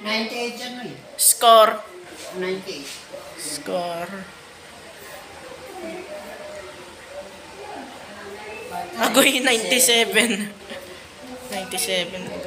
98 ano eh. Score. 98. Score. Agoy, 97. 97.